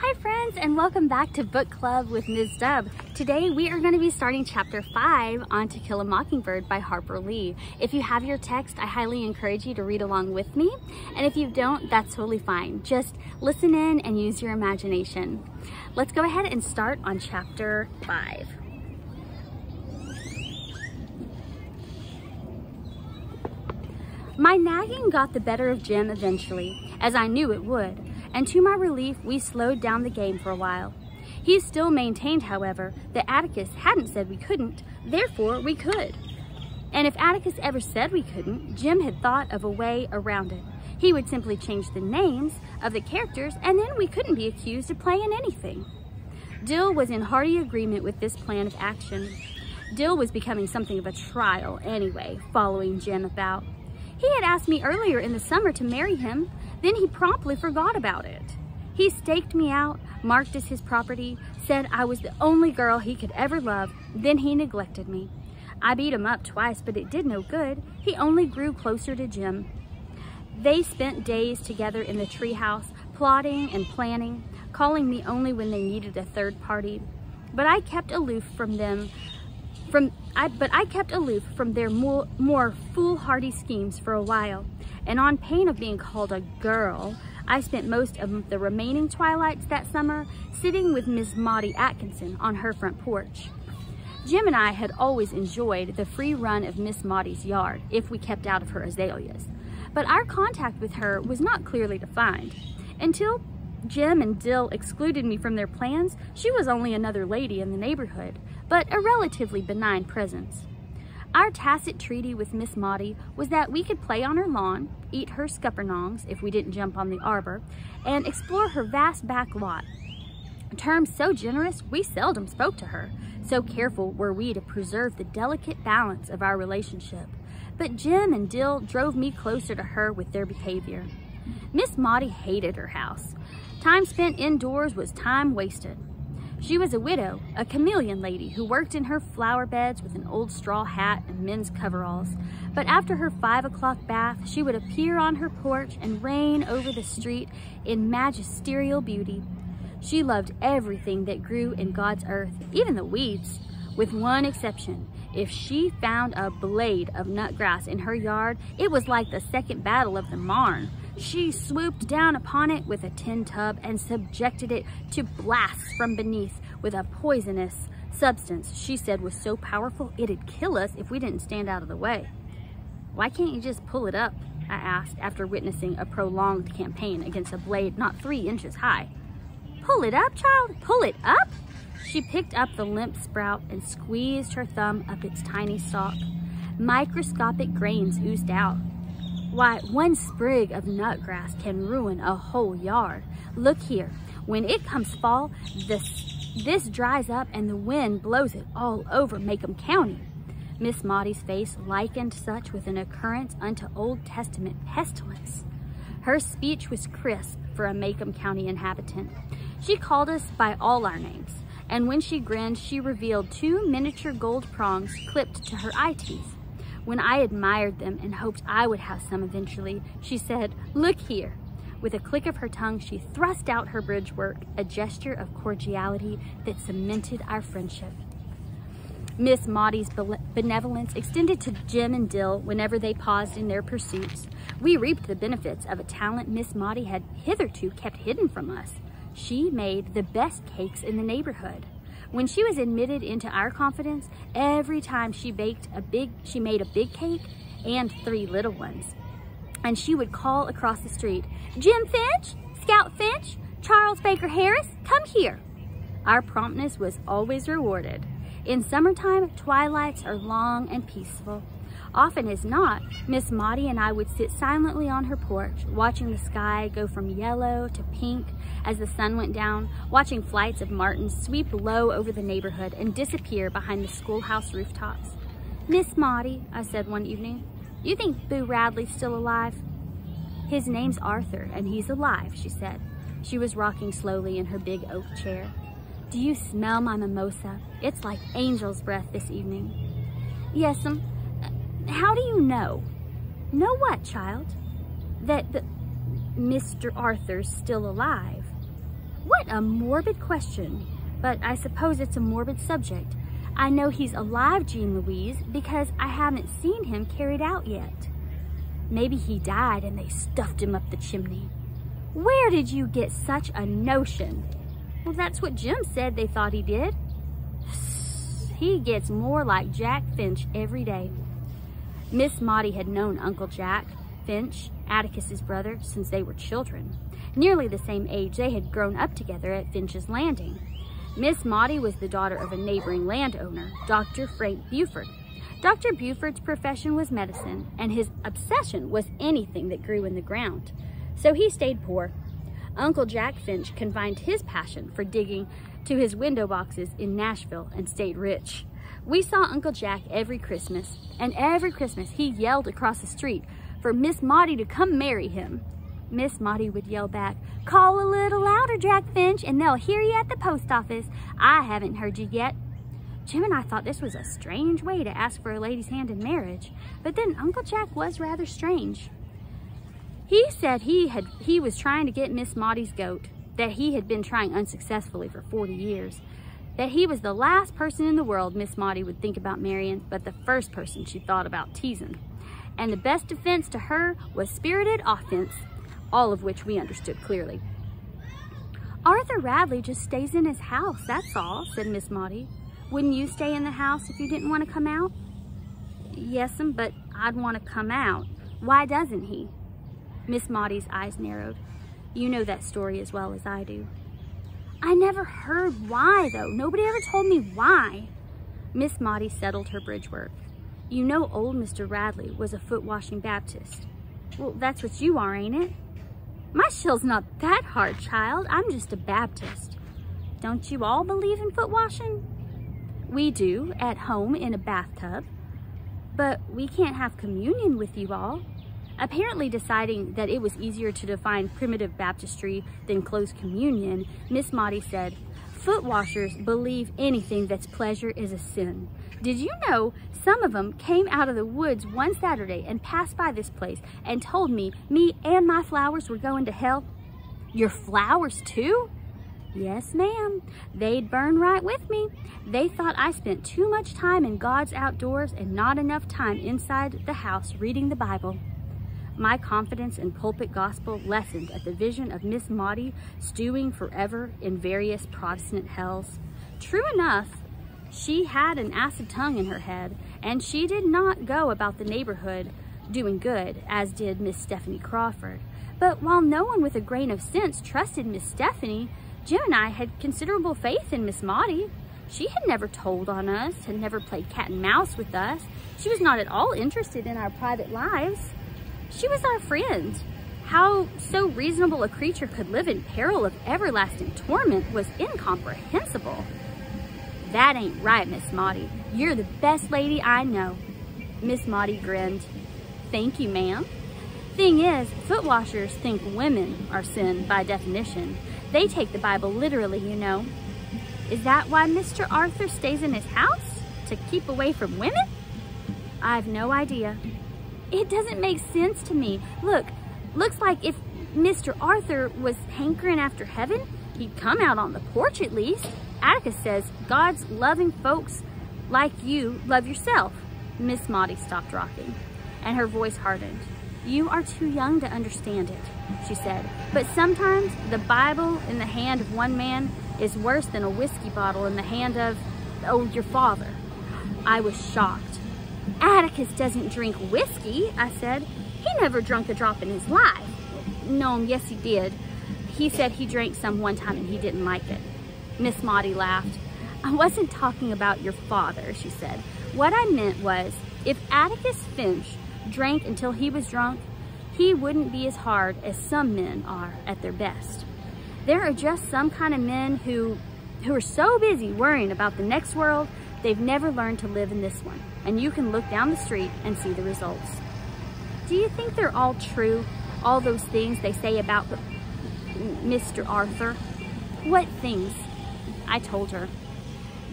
Hi friends and welcome back to Book Club with Ms. Dub. Today we are going to be starting chapter 5 on To Kill a Mockingbird by Harper Lee. If you have your text, I highly encourage you to read along with me. And if you don't, that's totally fine. Just listen in and use your imagination. Let's go ahead and start on chapter 5. My nagging got the better of Jem eventually, as I knew it would and to my relief, we slowed down the game for a while. He still maintained, however, that Atticus hadn't said we couldn't, therefore we could. And if Atticus ever said we couldn't, Jem had thought of a way around it. He would simply change the names of the characters and then we couldn't be accused of playing anything. Dill was in hearty agreement with this plan of action. Dill was becoming something of a trial anyway, following Jem about. He had asked me earlier in the summer to marry him, then he promptly forgot about it. He staked me out, marked as his property, said I was the only girl he could ever love, then he neglected me. I beat him up twice, but it did no good. He only grew closer to Jem. They spent days together in the treehouse, plotting and planning, calling me only when they needed a third party. But I kept aloof from them, from I, but I kept aloof from their more, more foolhardy schemes for a while and on pain of being called a girl, I spent most of the remaining twilights that summer sitting with Miss Maudie Atkinson on her front porch. Jem and I had always enjoyed the free run of Miss Maudie's yard if we kept out of her azaleas, but our contact with her was not clearly defined. Until Jem and Dill excluded me from their plans, she was only another lady in the neighborhood, but a relatively benign presence. Our tacit treaty with Miss Maudie was that we could play on her lawn, eat her scuppernongs if we didn't jump on the arbor, and explore her vast back lot. Terms so generous, we seldom spoke to her. So careful were we to preserve the delicate balance of our relationship. But Jem and Dill drove me closer to her with their behavior. Miss Maudie hated her house. Time spent indoors was time wasted. She was a widow, a chameleon lady who worked in her flower beds with an old straw hat and men's coveralls. But after her five o'clock bath, she would appear on her porch and reign over the street in magisterial beauty. She loved everything that grew in God's earth, even the weeds, with one exception. If she found a blade of nutgrass in her yard, it was like the second battle of the Marne. She swooped down upon it with a tin tub and subjected it to blasts from beneath with a poisonous substance she said was so powerful it'd kill us if we didn't stand out of the way. Why can't you just pull it up? I asked after witnessing a prolonged campaign against a blade not three inches high. Pull it up, child, pull it up? She picked up the limp sprout and squeezed her thumb up its tiny stalk. Microscopic grains oozed out. Why, one sprig of nutgrass can ruin a whole yard. Look here, when it comes fall, this, this dries up and the wind blows it all over Maycomb County. Miss Maudie's face likened such with an occurrence unto Old Testament pestilence. Her speech was crisp for a Maycomb County inhabitant. She called us by all our names, and when she grinned, she revealed two miniature gold prongs clipped to her eye teeth. When I admired them and hoped I would have some eventually, she said, look here. With a click of her tongue, she thrust out her bridge work, a gesture of cordiality that cemented our friendship. Miss Maudie's benevolence extended to Jem and Dill whenever they paused in their pursuits. We reaped the benefits of a talent Miss Maudie had hitherto kept hidden from us. She made the best cakes in the neighborhood. When she was admitted into our confidence, every time she baked a big, she made a big cake and three little ones. And she would call across the street, Jem Finch, Scout Finch, Charles Baker Harris, come here. Our promptness was always rewarded. In summertime, twilights are long and peaceful. Often as not, Miss Maudie and I would sit silently on her porch, watching the sky go from yellow to pink as the sun went down, watching flights of martins sweep low over the neighborhood and disappear behind the schoolhouse rooftops. Miss Maudie, I said one evening, you think Boo Radley's still alive? His name's Arthur, and he's alive, she said. She was rocking slowly in her big oak chair. Do you smell my mimosa? It's like angel's breath this evening. Yes'm, um, how do you know? Know what, child? That the, Mr. Arthur's still alive. What a morbid question. But I suppose it's a morbid subject. I know he's alive, Jean Louise, because I haven't seen him carried out yet. Maybe he died and they stuffed him up the chimney. Where did you get such a notion? Well, that's what Jem said they thought he did. He gets more like Jack Finch every day. Miss Maudie had known Uncle Jack Finch, Atticus's brother, since they were children. Nearly the same age, they had grown up together at Finch's Landing. Miss Maudie was the daughter of a neighboring landowner, Dr. Frank Buford. Dr. Buford's profession was medicine, and his obsession was anything that grew in the ground. So he stayed poor. Uncle Jack Finch confined his passion for digging to his window boxes in Nashville and stayed rich. We saw Uncle Jack every Christmas, and every Christmas he yelled across the street for Miss Maudie to come marry him. Miss Maudie would yell back, call a little louder, Jack Finch, and they'll hear you at the post office. I haven't heard you yet. Jim and I thought this was a strange way to ask for a lady's hand in marriage, but then Uncle Jack was rather strange. He said he had he was trying to get Miss Maudie's goat, that he had been trying unsuccessfully for 40 years, that he was the last person in the world Miss Maudie would think about marrying, but the first person she thought about teasing. And the best defense to her was spirited offense, all of which we understood clearly. Arthur Radley just stays in his house, that's all, said Miss Maudie. Wouldn't you stay in the house if you didn't want to come out? Yes'm, but I'd want to come out. Why doesn't he? Miss Maudie's eyes narrowed. You know that story as well as I do. I never heard why, though. Nobody ever told me why. Miss Maudie settled her bridge work. You know old Mr. Radley was a foot-washing Baptist. Well, that's what you are, ain't it? My shell's not that hard, child. I'm just a Baptist. Don't you all believe in foot washing? We do, at home in a bathtub. But we can't have communion with you all. Apparently deciding that it was easier to define primitive baptistry than close communion, Miss Maudie said, Foot washers believe anything that's pleasure is a sin. Did you know some of them came out of the woods one Saturday and passed by this place and told me me and my flowers were going to hell? Your flowers too? Yes, ma'am. They'd burn right with me. They thought I spent too much time in God's outdoors and not enough time inside the house reading the Bible. My confidence in pulpit gospel lessened at the vision of Miss Maudie stewing forever in various Protestant hells. True enough, she had an acid tongue in her head, and she did not go about the neighborhood doing good, as did Miss Stephanie Crawford. But while no one with a grain of sense trusted Miss Stephanie, Jem and I had considerable faith in Miss Maudie. She had never told on us, had never played cat and mouse with us. She was not at all interested in our private lives. She was our friend. How so reasonable a creature could live in peril of everlasting torment was incomprehensible. That ain't right, Miss Maudie. You're the best lady I know. Miss Maudie grinned. Thank you, ma'am. Thing is, foot washers think women are sin by definition. They take the Bible literally, you know. Is that why Mr. Arthur stays in his house? To keep away from women? I've no idea. It doesn't make sense to me. Look, looks like if Mr. Arthur was hankering after heaven, he'd come out on the porch at least. Atticus says God's loving folks like you love yourself. Miss Maudie stopped rocking, and her voice hardened. You are too young to understand it, she said. But sometimes the Bible in the hand of one man is worse than a whiskey bottle in the hand of, oh, your father. I was shocked. Atticus doesn't drink whiskey, I said. He never drunk a drop in his life. No, yes he did. He said he drank some one time and he didn't like it. Miss Maudie laughed. I wasn't talking about your father, she said. What I meant was, if Atticus Finch drank until he was drunk, he wouldn't be as hard as some men are at their best. There are just some kind of men who, who are so busy worrying about the next world They've never learned to live in this one, and you can look down the street and see the results. Do you think they're all true, all those things they say about Mr. Arthur? What things? I told her.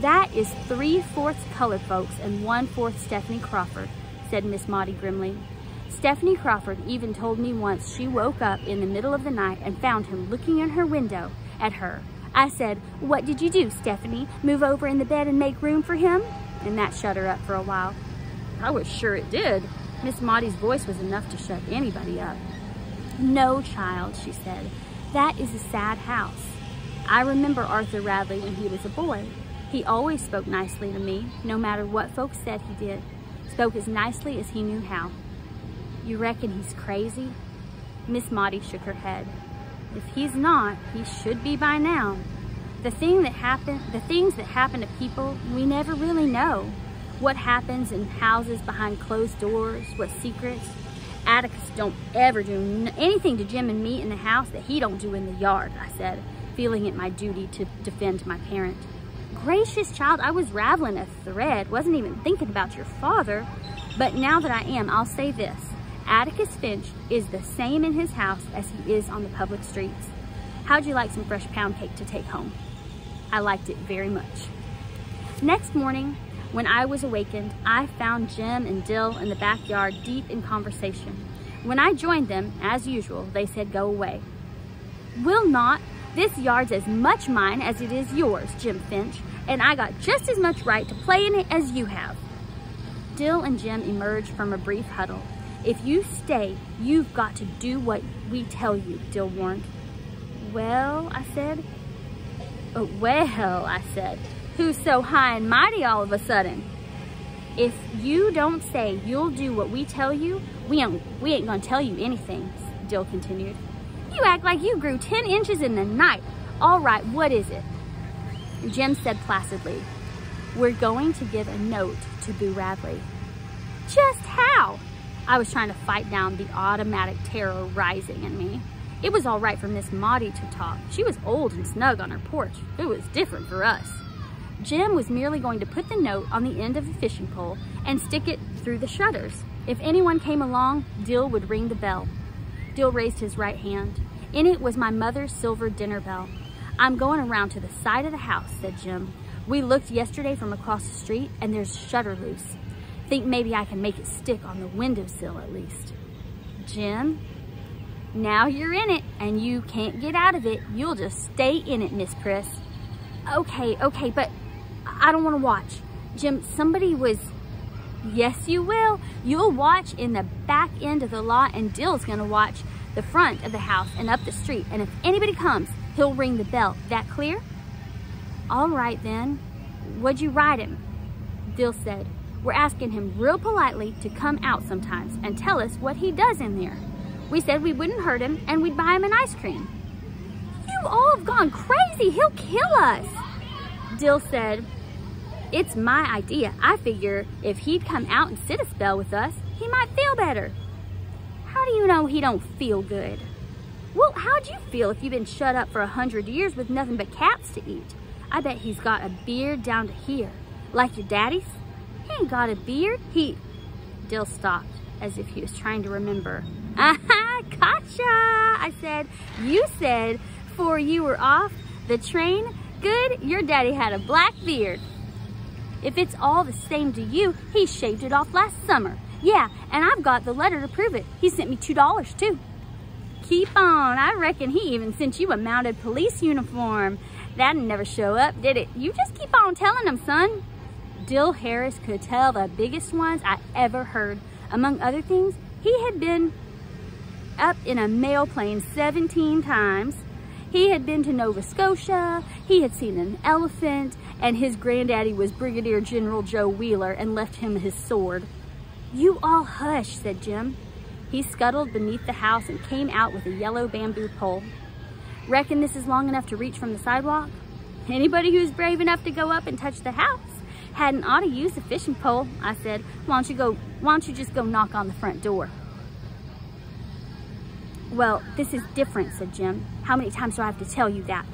That is three-fourths colored folks and one-fourth Stephanie Crawford, said Miss Maudie grimly. Stephanie Crawford even told me once she woke up in the middle of the night and found him looking in her window at her. I said, what did you do, Stephanie? Move over in the bed and make room for him? And that shut her up for a while. I was sure it did. Miss Maudie's voice was enough to shut anybody up. No, child, she said. That is a sad house. I remember Arthur Radley when he was a boy. He always spoke nicely to me, no matter what folks said he did. Spoke as nicely as he knew how. You reckon he's crazy? Miss Maudie shook her head. If he's not, he should be by now. The thing that happen, the things that happen to people, we never really know. What happens in houses behind closed doors, what secrets. Atticus don't ever do anything to Jem and me in the house that he don't do in the yard, I said, feeling it my duty to defend my parent. Gracious child, I was raveling a thread, wasn't even thinking about your father. But now that I am, I'll say this. Atticus Finch is the same in his house as he is on the public streets. How'd you like some fresh pound cake to take home? I liked it very much. Next morning, when I was awakened, I found Jem and Dill in the backyard deep in conversation. When I joined them, as usual, they said go away. Will not. This yard's as much mine as it is yours, Jem Finch, and I got just as much right to play in it as you have. Dill and Jem emerged from a brief huddle. If you stay, you've got to do what we tell you, Dill warned. Well, I said. Oh, well, I said. Who's so high and mighty all of a sudden? If you don't say you'll do what we tell you, we ain't, we ain't gonna tell you anything, Dill continued. You act like you grew 10 inches in the night. All right, what is it? Jem said placidly, we're going to give a note to Boo Radley. Just? I was trying to fight down the automatic terror rising in me. It was all right for Miss Maudie to talk. She was old and snug on her porch. It was different for us. Jem was merely going to put the note on the end of the fishing pole and stick it through the shutters. If anyone came along, Dill would ring the bell. Dill raised his right hand. In it was my mother's silver dinner bell. I'm going around to the side of the house, said Jem. We looked yesterday from across the street and there's shutter loose. Think maybe I can make it stick on the windowsill at least. Jem, now you're in it and you can't get out of it. You'll just stay in it, Miss Priss. Okay, okay, but I don't want to watch. Jem, somebody was, yes you will. You'll watch in the back end of the lot and Dill's gonna watch the front of the house and up the street. And if anybody comes, he'll ring the bell. That clear? All right then. What'd you write him? Dill said, we're asking him real politely to come out sometimes and tell us what he does in there. We said we wouldn't hurt him and we'd buy him an ice cream. You all have gone crazy. He'll kill us. Dill said, it's my idea. I figure if he'd come out and sit a spell with us, he might feel better. How do you know he don't feel good? Well, how'd you feel if you've been shut up for a hundred years with nothing but cats to eat? I bet he's got a beard down to here. Like your daddy's? He ain't got a beard. He... Dill stopped as if he was trying to remember. Aha, gotcha, I said. You said, for you were off the train, good, your daddy had a black beard. If it's all the same to you, he shaved it off last summer. Yeah, and I've got the letter to prove it. He sent me $2 too. Keep on. I reckon he even sent you a mounted police uniform. That'd never show up, did it? You just keep on telling him, son. Dill Harris could tell the biggest ones I ever heard. Among other things, he had been up in a mail plane 17 times. He had been to Nova Scotia. He had seen an elephant and his granddaddy was Brigadier General Joe Wheeler and left him his sword. You all hush, said Jem. He scuttled beneath the house and came out with a yellow bamboo pole. Reckon this is long enough to reach from the sidewalk? Anybody who's brave enough to go up and touch the house hadn't ought to use the fishing pole, I said. Why don't you go, why don't you just go knock on the front door? Well, this is different, said Jem. How many times do I have to tell you that?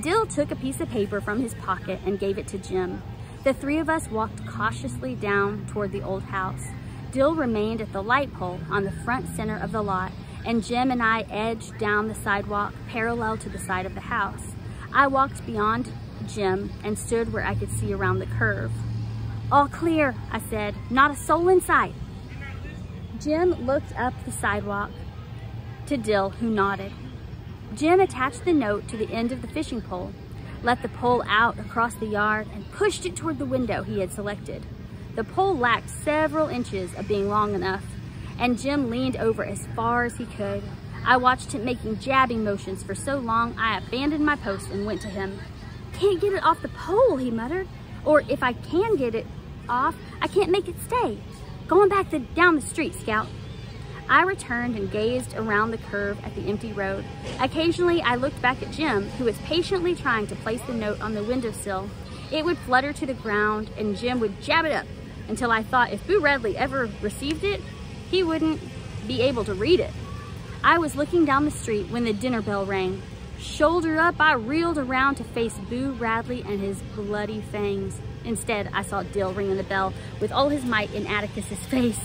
Dill took a piece of paper from his pocket and gave it to Jem. The three of us walked cautiously down toward the old house. Dill remained at the light pole on the front center of the lot, and Jem and I edged down the sidewalk parallel to the side of the house. I walked beyond Jem and stood where I could see around the curve. All clear, I said, not a soul in sight. Jem looked up the sidewalk to Dill, who nodded. Jem attached the note to the end of the fishing pole, let the pole out across the yard, and pushed it toward the window he had selected. The pole lacked several inches of being long enough, and Jem leaned over as far as he could. I watched him making jabbing motions for so long I abandoned my post and went to him. Can't get it off the pole, he muttered. Or if I can get it off, I can't make it stay. Going back the, down the street, Scout. I returned and gazed around the curve at the empty road. Occasionally, I looked back at Jem, who was patiently trying to place the note on the windowsill. It would flutter to the ground, and Jem would jab it up until I thought if Boo Radley ever received it, he wouldn't be able to read it. I was looking down the street when the dinner bell rang. Shoulder up, I reeled around to face Boo Radley and his bloody fangs. Instead, I saw Dill ringing the bell with all his might in Atticus's face.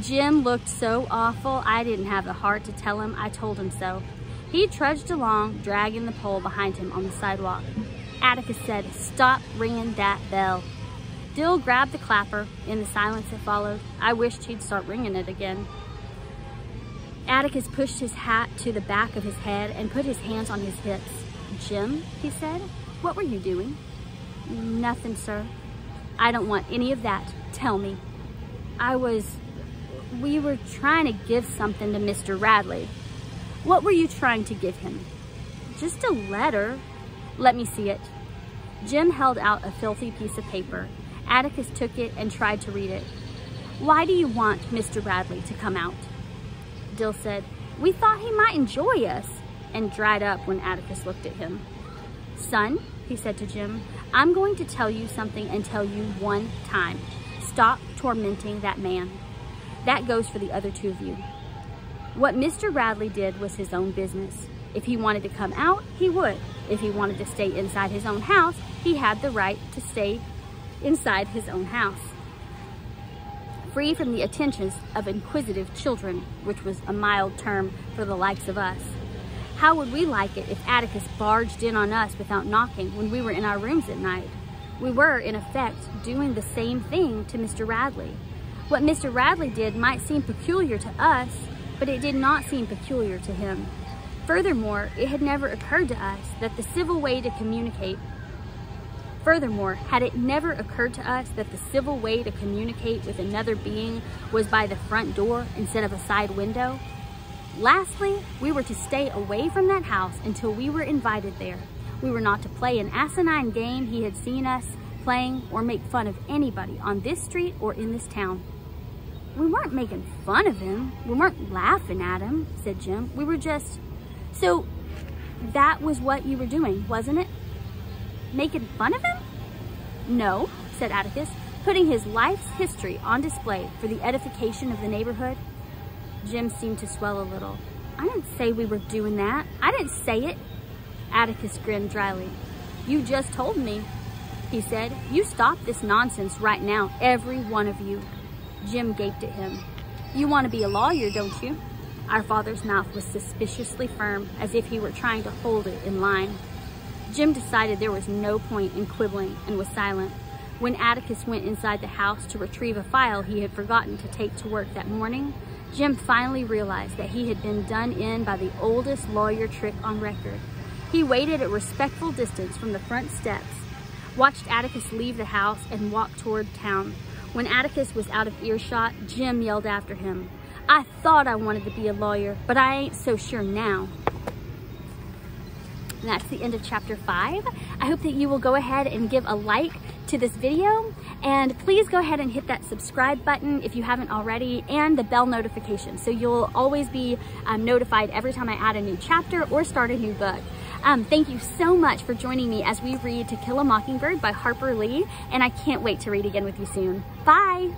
Jem looked so awful, I didn't have the heart to tell him I told him so. He trudged along, dragging the pole behind him on the sidewalk. Atticus said, stop ringing that bell. Dill grabbed the clapper in the silence that followed. I wished he'd start ringing it again. Atticus pushed his hat to the back of his head and put his hands on his hips. Jem, he said, what were you doing? Nothing, sir. I don't want any of that. Tell me. I was... We were trying to give something to Mr. Radley. What were you trying to give him? Just a letter. Let me see it. Jem held out a filthy piece of paper. Atticus took it and tried to read it. Why do you want Mr. Radley to come out? Dill said, we thought he might enjoy us, and dried up when Atticus looked at him. Son, he said to Jem, I'm going to tell you something and tell you one time. Stop tormenting that man. That goes for the other two of you. What Mr. Radley did was his own business. If he wanted to come out, he would. If he wanted to stay inside his own house, he had the right to stay inside his own house free from the attentions of inquisitive children, which was a mild term for the likes of us. How would we like it if Atticus barged in on us without knocking when we were in our rooms at night? We were, in effect, doing the same thing to Mr. Radley. What Mr. Radley did might seem peculiar to us, but it did not seem peculiar to him. Furthermore, it had never occurred to us that the civil way to communicate Furthermore, had it never occurred to us that the civil way to communicate with another being was by the front door instead of a side window? Lastly, we were to stay away from that house until we were invited there. We were not to play an asinine game he had seen us playing or make fun of anybody on this street or in this town. We weren't making fun of him. We weren't laughing at him, said Jem. We were just... So that was what you were doing, wasn't it? Making fun of him? No, said Atticus, putting his life's history on display for the edification of the neighborhood. Jem seemed to swell a little. I didn't say we were doing that. I didn't say it. Atticus grinned dryly. You just told me, he said. You stop this nonsense right now, every one of you. Jem gaped at him. You want to be a lawyer, don't you? Our father's mouth was suspiciously firm, as if he were trying to hold it in line. Jem decided there was no point in quibbling and was silent. When Atticus went inside the house to retrieve a file he had forgotten to take to work that morning, Jem finally realized that he had been done in by the oldest lawyer trick on record. He waited a respectful distance from the front steps, watched Atticus leave the house and walk toward town. When Atticus was out of earshot, Jem yelled after him, I thought I wanted to be a lawyer, but I ain't so sure now. And that's the end of chapter five. I hope that you will go ahead and give a like to this video and please go ahead and hit that subscribe button if you haven't already and the bell notification so you'll always be um, notified every time I add a new chapter or start a new book. Um, thank you so much for joining me as we read To Kill a Mockingbird by Harper Lee and I can't wait to read again with you soon. Bye!